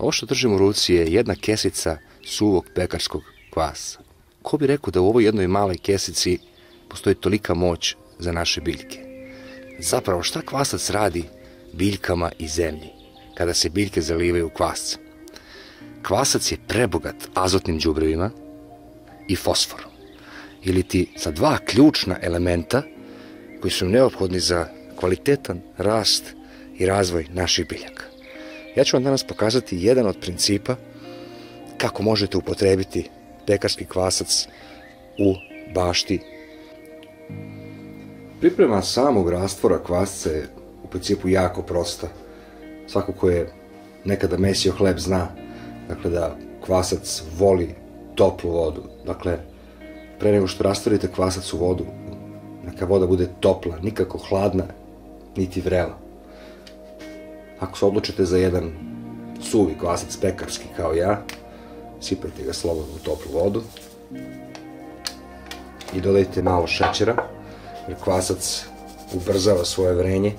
Ovo što držim u ruci je jedna kesica suvog pekarskog kvasa. Ko bi rekao da u ovoj jednoj maloj kesici postoji tolika moć za naše biljke? Zapravo, šta kvasac radi biljkama i zemlji kada se biljke zalivaju u kvas? Kvasac je prebogat azotnim đubrevima i fosforom, ili ti sa dva ključna elementa koji su neophodni za kvalitetan rast i razvoj naših biljaka. Ja ću vam danas pokazati jedan od principa kako možete upotrebiti pekarski kvasac u bašti. Priprema samog rastvora kvasca je u principu jako prosta. Svako ko je nekada mesio hleb zna dakle, da kvasac voli toplu vodu. Dakle, pre nego što rastvorite kvasac u vodu, neka voda bude topla, nikako hladna, niti vrela. Ako se odlučite za jedan suvi kvasac pekarski kao ja, sipajte ga slobodno u toplu vodu i dodajte malo šećera, jer kvasac ubrzava svoje vrenje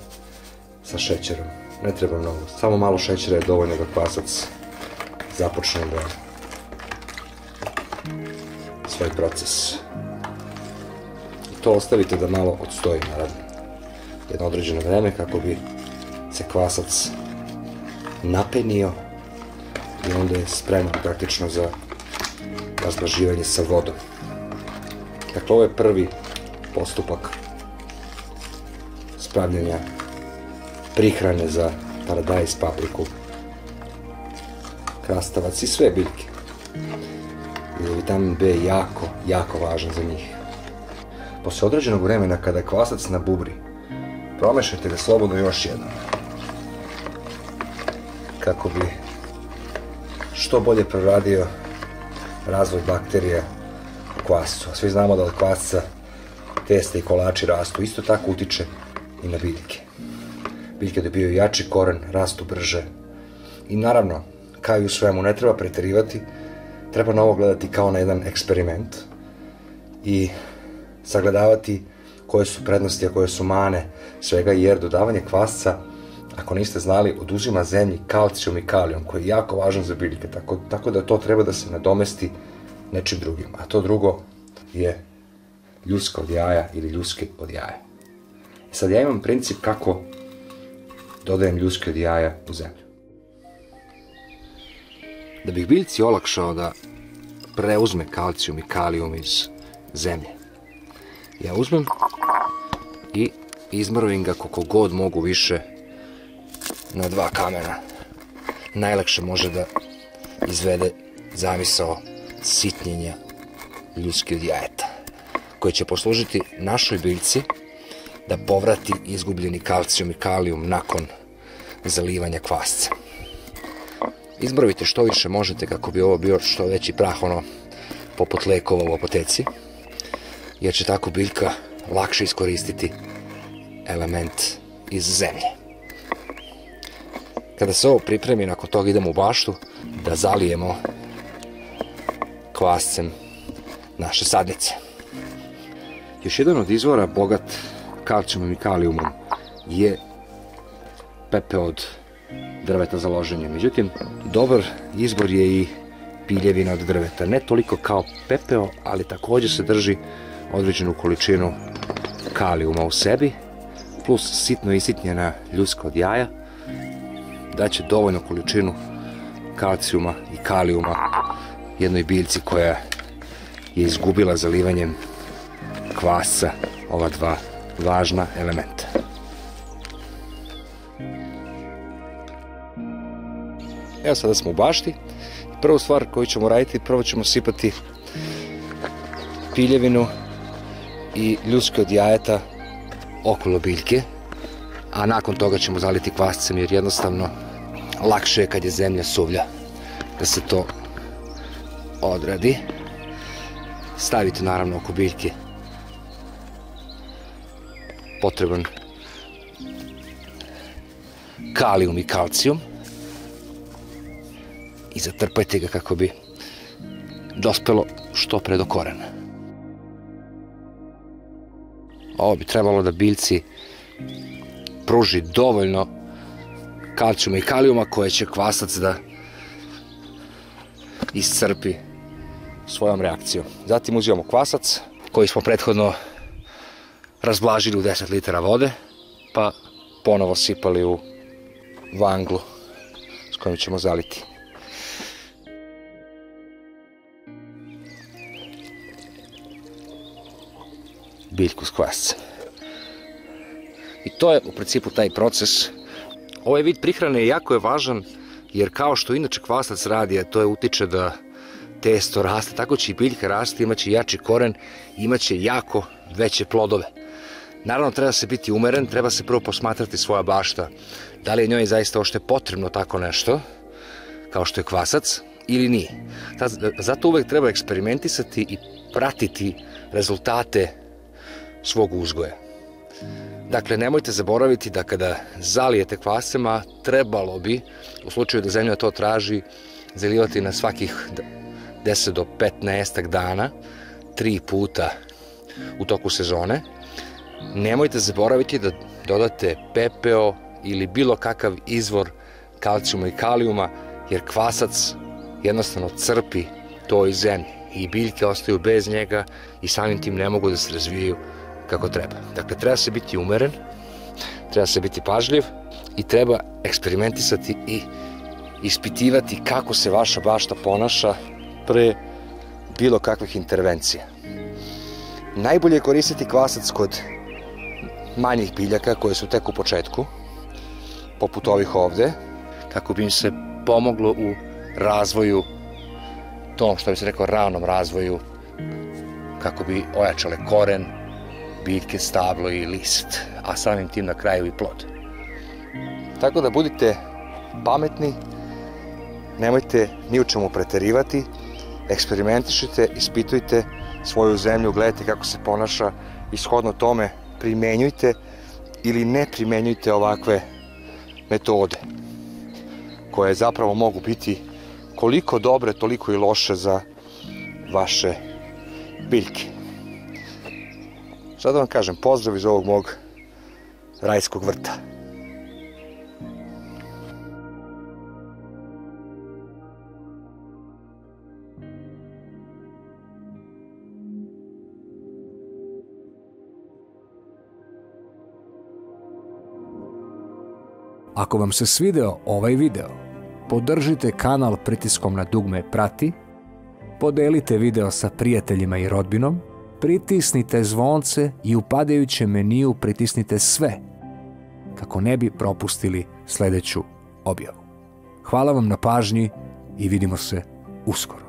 sa šećerom. Ne treba mnogo, samo malo šećera je dovoljno da kvasac započne da svoj proces. To ostavite da malo odstoji, naravno, jedno određeno vreme kako bi se kvasac napenio i onda je spreman praktično za razblaživanje sa vodom. Dakle, ovo je prvi postupak spravljanja prihrane za paradajz, papriku, krastavac i sve biljke. I vitamin B je jako, jako važan za njih. Posle određenog vremena kada kvasac na bubri, promešajte ga slobodno još jednom. Kako bi što bolje proradio razvoj bakterija u kvasu. A svi znamo da od kvasca testa i kolači rastu. Isto tako utiče i na biljke. Biljke dobijaju jači koren, rastu brže. I naravno, kao i u svemu, ne treba preterivati, treba na ovo gledati kao na jedan eksperiment i sagledavati koje su prednosti, a koje su mane svega, jer dodavanje kvasca ako niste znali, oduzima zemlji kalcijum i kalijum, koji je jako važan za biljke, tako, tako da to treba da se nadomesti nečim drugim. A to drugo je ljuska od jaja ili ljuske od jaja. I sad ja imam princip kako dodajem ljuske od jaja u zemlju. Da bih biljci olakšao da preuzme kalcijum i kalijum iz zemlje, ja uzmem i izmrvim ga koliko god mogu više na dva kamena najlakše može da izvede zamisao sitnjenja ljudske od jajeta, koje će poslužiti našoj biljci da povrati izgubljeni kalcijum i kalijum nakon zalivanja kvasca. Izbrojite što više možete kako bi ovo bio što veći prah, ono, poput lekova u apoteci, jer će tako biljka lakše iskoristiti element iz zemlje. Kada se ovo pripremi, nakon toga idemo u baštu da zalijemo kvascem naše sadnice. Još jedan od izvora bogat kalcijumom i kalijumom je pepe od drveta za loženje. Međutim, dobar izbor je i piljevina od drveta. Ne toliko kao pepeo, ali takođe se drži određenu količinu kalijuma u sebi, plus sitno isitnjena ljuska od jaja, daće dovoljnu količinu kalcijuma i kalijuma jednoj biljci koja je izgubila zalivanjem kvasa ova dva važna elementa. Evo sada smo u bašti. Prvu stvar koju ćemo raditi, prvo ćemo sipati piljevinu i ljuske od jajeta okolo biljke a nakon toga ćemo zaliti kvascem jer jednostavno lakše je kad je zemlja suvlja da se to odradi. Stavite naravno oko biljke potreban kalijum i kalcijum i zatrpajte ga kako bi dospelo što pre do korena. Ovo bi trebalo da biljci pruži dovoljno kalcijuma i kalijuma koje će kvasac da iscrpi svojom reakcijom. Zatim uzimamo kvasac koji smo prethodno razblažili u 10 litara vode, pa ponovo sipali u vanglu s kojom ćemo zaliti. biljku s kvascem. I to je u principu taj proces. Ovaj vid prihrane jako je važan jer kao što inače kvasac radi, a to je utiče da testo raste, tako će i biljka rasti, imaće jači koren, imaće jako veće plodove. Naravno, treba se biti umeren, treba se prvo posmatrati svoja bašta. Da li je njoj zaista ošte potrebno tako nešto, kao što je kvasac, ili nije. Zato uvek treba eksperimentisati i pratiti rezultate svog uzgoja. Dakle, nemojte zaboraviti da kada zalijete kvasema, trebalo bi, u slučaju da zemlja to traži, zalivati na svakih 10 do 15 dana, tri puta u toku sezone. Nemojte zaboraviti da dodate pepeo ili bilo kakav izvor kalcijuma i kalijuma, jer kvasac jednostavno crpi to iz zemlje i biljke ostaju bez njega i samim tim ne mogu da se razvijaju kako treba. Dakle, treba se biti umeren, treba se biti pažljiv i treba eksperimentisati i ispitivati kako se vaša bašta ponaša pre bilo kakvih intervencija. Najbolje je koristiti kvasac kod manjih biljaka koje su tek u početku, poput ovih ovde, kako bi im se pomoglo u razvoju, tom što bi se rekao ranom razvoju, kako bi ojačale koren, biljke, stablo i list, a samim tim na kraju i plod. Tako da budite pametni, nemojte ni u čemu preterivati, eksperimentišite, ispitujte svoju zemlju, gledajte kako se ponaša i shodno tome primenjujte ili ne primenjujte ovakve metode koje zapravo mogu biti koliko dobre, toliko i loše za vaše biljke. Sad da vam kažem, pozdrav iz ovog mog rajskog vrta. Ako vam se svideo ovaj video, podržite kanal pritiskom na dugme Prati, podelite video sa prijateljima i rodbinom, pritisnite zvonce i u padajućem meniju pritisnite sve, kako ne bi propustili sledeću objavu. Hvala vam na pažnji i vidimo se uskoro.